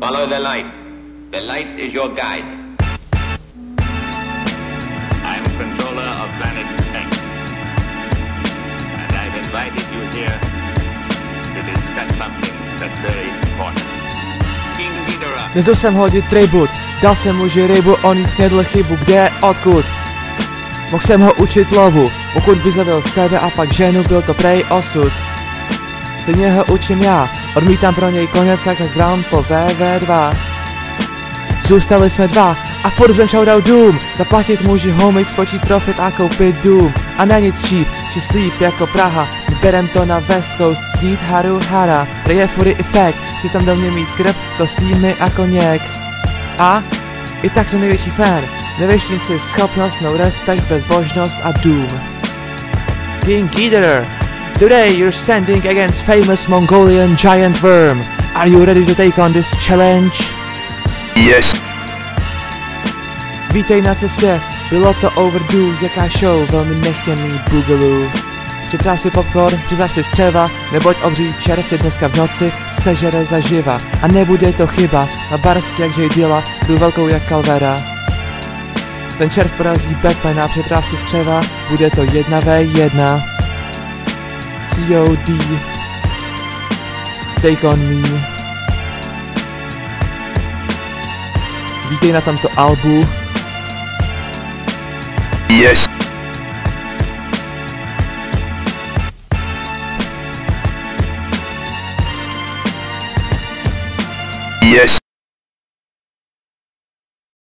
Follow the light. The light is your guide. I'm controller of planet Tank. And I've invited you here to discuss something that's very important. King Ghidorah. Nezl jsem hodit tribut, dal jsem mu, že rybu, on jí snědl chybu, kde, odkud? Mohl jsem ho učit lovu, pokud by zabil sebe a pak ženu, byl to prej osud. Stejně ho učím já, odmítám pro něj konec jak Miss Brown po VV2. Zůstali jsme dva a furt jsem shoutout Doom Zaplatit muži homix, počíst profit a koupit Doom A na nic cheap, či sleep jako Praha. Berem to na West Coast, snít Haru Hara. Je fury efekt, chci tam do mě mít krv, kostýmy a koněk A i tak jsem největší fan. Nevěštím si schopnost, no respekt, bezbožnost a Doom King Ghidorah Today you're standing against famous Mongolian giant worm Are you ready to take on this challenge? Yes. Vítej na cestě, bylo to overdue, jaká show, velmi nechtěný boogaloo. Připrav si popcorn, připrav si střeva, neboť obří červ tě dneska v noci sežere zaživa. A nebude to chyba, na bars jak J. Dilla, byl velkou jak Calvera. Ten červ porazí Batmana, připrav si střeva, bude to 1v1. COD Take On Me. Vítej na tomto albu. Yes. Yes.